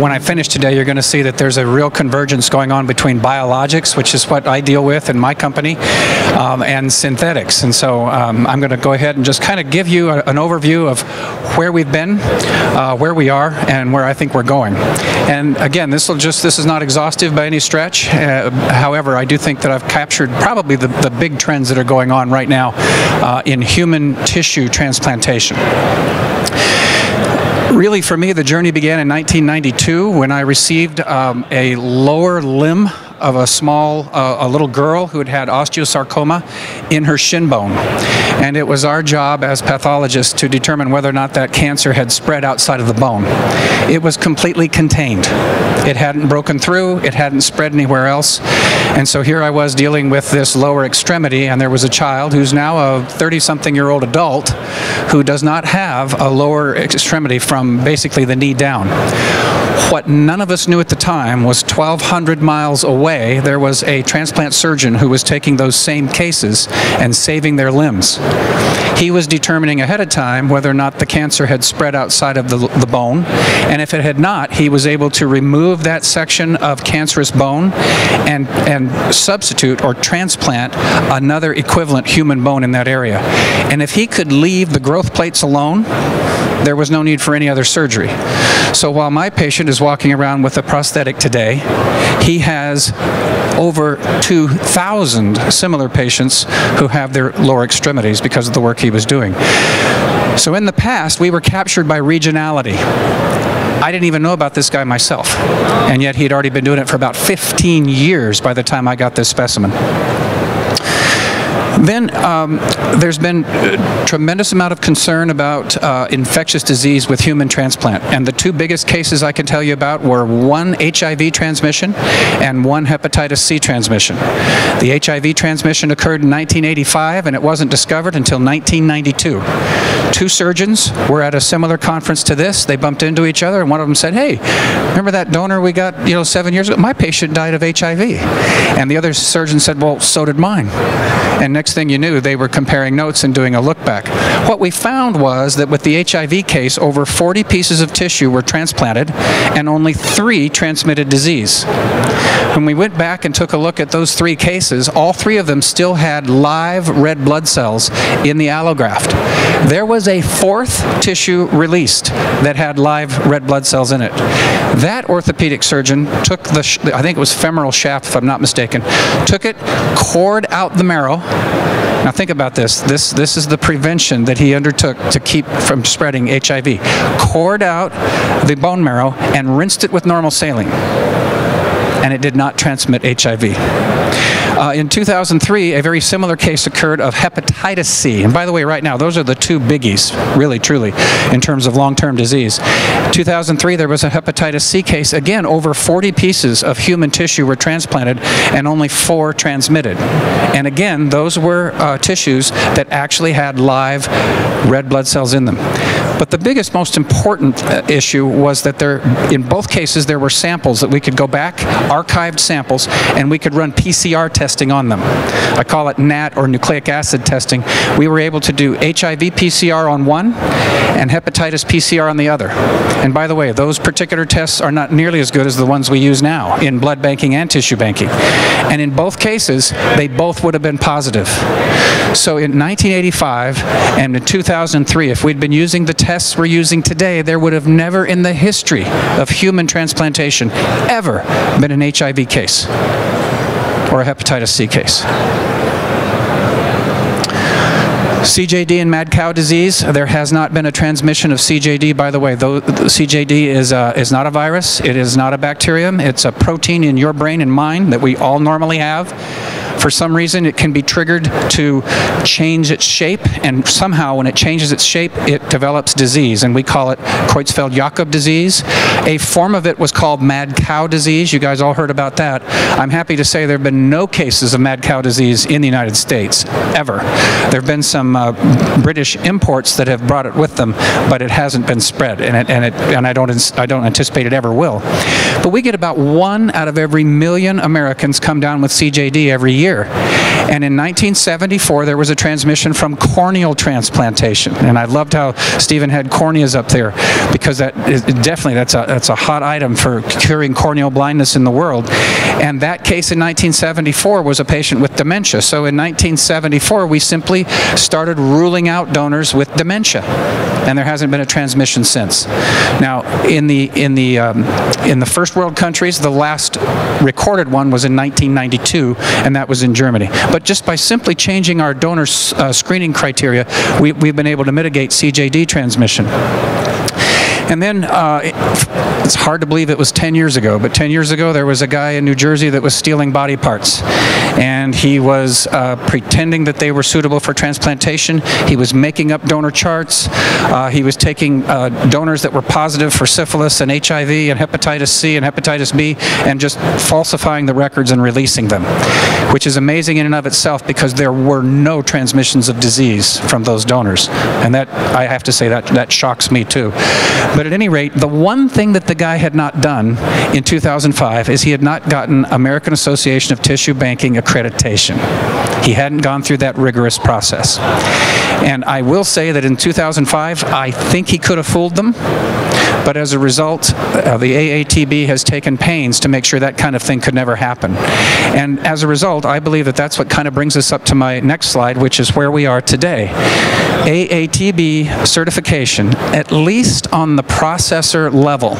when I finish today, you're going to see that there's a real convergence going on between biologics, which is what I deal with in my company, um, and synthetics. And so um, I'm going to go ahead and just kind of give you a, an overview of where we've been, uh, where we are, and where I think we're going. And again, this will just this is not exhaustive by any stretch. Uh, however, I do think that I've captured probably the, the big trends that are going on right now uh, in human tissue transplantation really for me the journey began in 1992 when I received um, a lower limb of a small, uh, a little girl who had had osteosarcoma in her shin bone. And it was our job as pathologists to determine whether or not that cancer had spread outside of the bone. It was completely contained. It hadn't broken through, it hadn't spread anywhere else. And so here I was dealing with this lower extremity, and there was a child who's now a 30 something year old adult who does not have a lower extremity from basically the knee down. What none of us knew at the time was 1,200 miles away, there was a transplant surgeon who was taking those same cases and saving their limbs. He was determining ahead of time whether or not the cancer had spread outside of the, the bone, and if it had not, he was able to remove that section of cancerous bone and, and substitute or transplant another equivalent human bone in that area. And if he could leave the growth plates alone, there was no need for any other surgery. So while my patient is walking around with a prosthetic today, he has over 2,000 similar patients who have their lower extremities because of the work he was doing. So in the past, we were captured by regionality. I didn't even know about this guy myself, and yet he'd already been doing it for about 15 years by the time I got this specimen. Then um, there's been a tremendous amount of concern about uh, infectious disease with human transplant. And the two biggest cases I can tell you about were one HIV transmission and one hepatitis C transmission. The HIV transmission occurred in 1985 and it wasn't discovered until 1992. Two surgeons were at a similar conference to this. They bumped into each other and one of them said, hey, remember that donor we got you know, seven years ago? My patient died of HIV. And the other surgeon said, well, so did mine. And next thing you knew, they were comparing notes and doing a look back. What we found was that with the HIV case, over 40 pieces of tissue were transplanted and only three transmitted disease. When we went back and took a look at those three cases, all three of them still had live red blood cells in the allograft. There was a fourth tissue released that had live red blood cells in it. That orthopedic surgeon took the, I think it was femoral shaft if I'm not mistaken, took it, cored out the marrow, now think about this. This this is the prevention that he undertook to keep from spreading HIV. Cored out the bone marrow and rinsed it with normal saline and it did not transmit HIV. Uh, in 2003, a very similar case occurred of hepatitis C. And by the way, right now, those are the two biggies, really, truly, in terms of long-term disease. 2003, there was a hepatitis C case. Again, over 40 pieces of human tissue were transplanted and only four transmitted. And again, those were uh, tissues that actually had live red blood cells in them. But the biggest, most important uh, issue was that there, in both cases, there were samples that we could go back, archived samples, and we could run PCR testing on them. I call it NAT or nucleic acid testing. We were able to do HIV PCR on one and hepatitis PCR on the other. And by the way, those particular tests are not nearly as good as the ones we use now in blood banking and tissue banking. And in both cases, they both would have been positive. So in 1985 and in 2003, if we'd been using the tests we're using today, there would have never in the history of human transplantation ever been an HIV case or a hepatitis C case. CJD and mad cow disease, there has not been a transmission of CJD. By the way, though, CJD is, uh, is not a virus. It is not a bacterium. It's a protein in your brain and mine that we all normally have. For some reason, it can be triggered to change its shape, and somehow when it changes its shape, it develops disease, and we call it Creutzfeldt-Jakob disease. A form of it was called mad cow disease. You guys all heard about that. I'm happy to say there have been no cases of mad cow disease in the United States, ever. There have been some uh, British imports that have brought it with them, but it hasn't been spread, and, it, and, it, and I, don't, I don't anticipate it ever will. But we get about one out of every million Americans come down with CJD every year And in 1974, there was a transmission from corneal transplantation. And I loved how Stephen had corneas up there because that is definitely that's a that's a hot item for curing corneal blindness in the world. And that case in 1974 was a patient with dementia. So in 1974, we simply started ruling out donors with dementia, and there hasn't been a transmission since. Now, in the in the um, in the first world countries, the last recorded one was in 1992, and that was in Germany. But just by simply changing our donor uh, screening criteria, we, we've been able to mitigate CJD transmission. And then uh, it, it's hard to believe it was 10 years ago, but 10 years ago there was a guy in New Jersey that was stealing body parts. And he was uh, pretending that they were suitable for transplantation. He was making up donor charts. Uh, he was taking uh, donors that were positive for syphilis and HIV and hepatitis C and hepatitis B and just falsifying the records and releasing them, which is amazing in and of itself because there were no transmissions of disease from those donors. And that, I have to say, that, that shocks me too. But at any rate, the one thing that the guy had not done in 2005 is he had not gotten American Association of Tissue Banking accreditation. He hadn't gone through that rigorous process. And I will say that in 2005, I think he could have fooled them. But as a result, uh, the AATB has taken pains to make sure that kind of thing could never happen. And as a result, I believe that that's what kind of brings us up to my next slide, which is where we are today. AATB certification, at least on the processor level,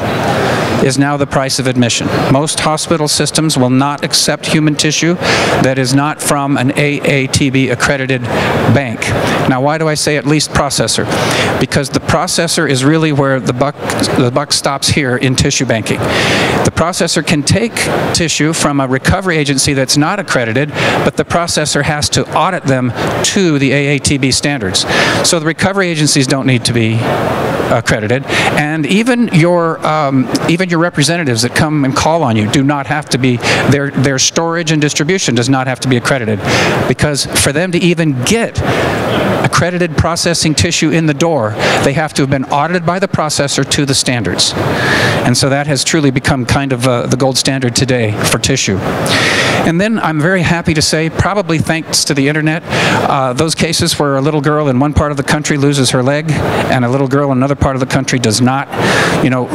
is now the price of admission. Most hospital systems will not accept human tissue that is not from an AATB accredited bank. Now, why do I say at least processor? Because the processor is really where the buck, the buck stops here in tissue banking. The processor can take tissue from a recovery agency that's not accredited, but the processor has to audit them to the AATB standards. So the recovery agencies don't need to be accredited, and even your um, even your representatives that come and call on you do not have to be their their storage and distribution does not have to be accredited, because for them to even get accredited processing tissue in the door, they have to have been audited by the processor to the standards. And so that has truly become kind of uh, the gold standard today for tissue. And then I'm very happy to say, probably thanks to the internet, uh, those cases where a little girl in one part of the country loses her leg and a little girl in another part of the country does not, you know,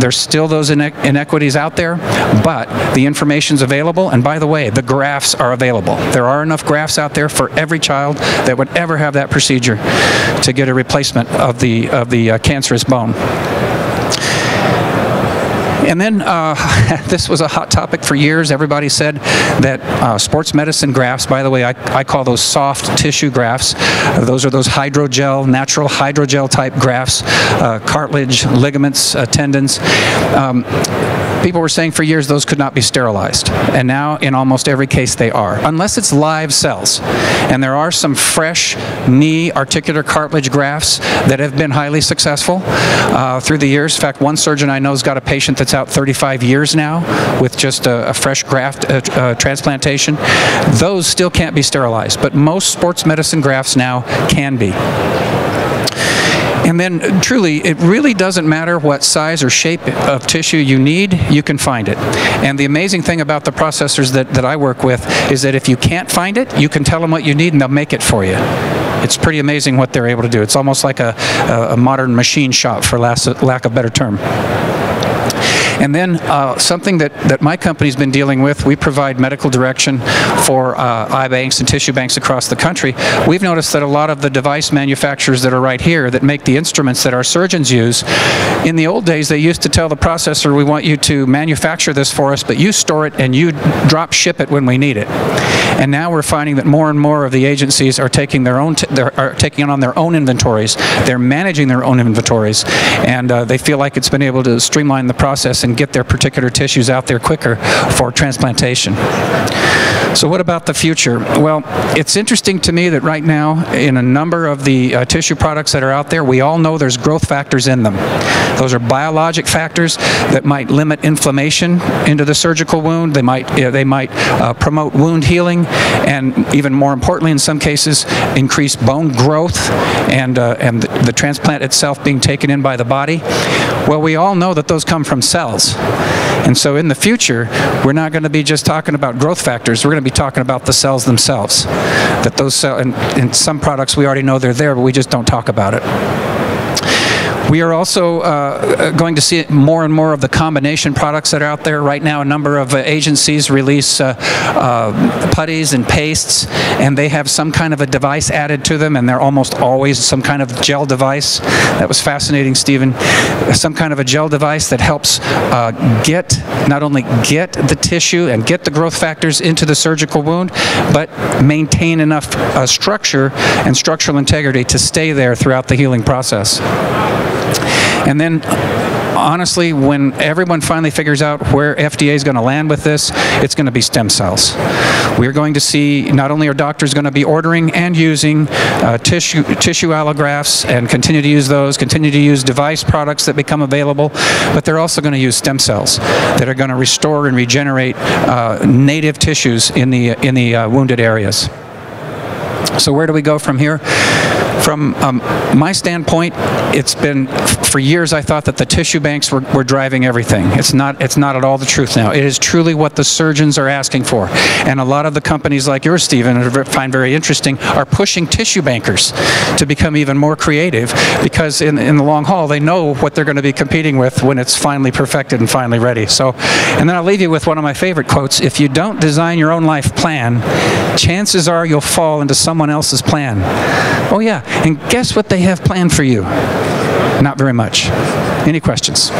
there's still those inequities out there, but the information's available. And by the way, the grafts are available. There are enough grafts out there for every child that would ever have that procedure to get a replacement of the, of the uh, cancerous bone. And then uh, this was a hot topic for years. Everybody said that uh, sports medicine grafts, by the way, I, I call those soft tissue grafts. Uh, those are those hydrogel, natural hydrogel type grafts, uh, cartilage, ligaments, uh, tendons. Um, people were saying for years those could not be sterilized. And now, in almost every case, they are, unless it's live cells. And there are some fresh knee articular cartilage grafts that have been highly successful uh, through the years. In fact, one surgeon I know has got a patient that's out 35 years now with just a, a fresh graft uh, uh, transplantation. Those still can't be sterilized, but most sports medicine grafts now can be. And then uh, truly, it really doesn't matter what size or shape of tissue you need, you can find it. And the amazing thing about the processors that, that I work with is that if you can't find it, you can tell them what you need and they'll make it for you. It's pretty amazing what they're able to do. It's almost like a, a modern machine shop, for lack of better term. And then uh, something that, that my company's been dealing with, we provide medical direction for uh, eye banks and tissue banks across the country. We've noticed that a lot of the device manufacturers that are right here that make the instruments that our surgeons use, in the old days they used to tell the processor, we want you to manufacture this for us, but you store it and you drop ship it when we need it. And now we're finding that more and more of the agencies are taking their own, are taking on their own inventories. They're managing their own inventories, and uh, they feel like it's been able to streamline the process and get their particular tissues out there quicker for transplantation. So what about the future? Well, it's interesting to me that right now, in a number of the uh, tissue products that are out there, we all know there's growth factors in them. Those are biologic factors that might limit inflammation into the surgical wound. They might, they might uh, promote wound healing, and even more importantly, in some cases, increase bone growth and, uh, and the, the transplant itself being taken in by the body. Well, we all know that those come from cells cells. And so in the future, we're not going to be just talking about growth factors. We're going to be talking about the cells themselves. That those cells, and in some products we already know they're there, but we just don't talk about it. We are also uh, going to see more and more of the combination products that are out there. Right now, a number of uh, agencies release uh, uh, putties and pastes, and they have some kind of a device added to them, and they're almost always some kind of gel device. That was fascinating, Stephen. Some kind of a gel device that helps uh, get, not only get the tissue and get the growth factors into the surgical wound, but maintain enough uh, structure and structural integrity to stay there throughout the healing process. And then honestly, when everyone finally figures out where FDA is going to land with this, it's going to be stem cells. We're going to see not only are doctors going to be ordering and using uh, tissue, tissue allografts and continue to use those, continue to use device products that become available, but they're also going to use stem cells that are going to restore and regenerate uh, native tissues in the, in the uh, wounded areas. So where do we go from here? From um, my standpoint, it's been for years I thought that the tissue banks were, were driving everything. It's not. It's not at all the truth now. It is truly what the surgeons are asking for, and a lot of the companies like yours, Stephen, find very interesting, are pushing tissue bankers to become even more creative because in in the long haul they know what they're going to be competing with when it's finally perfected and finally ready. So, and then I'll leave you with one of my favorite quotes: If you don't design your own life plan, chances are you'll fall into someone else's plan. Oh yeah, and guess what they have planned for you? Not very much. Any questions?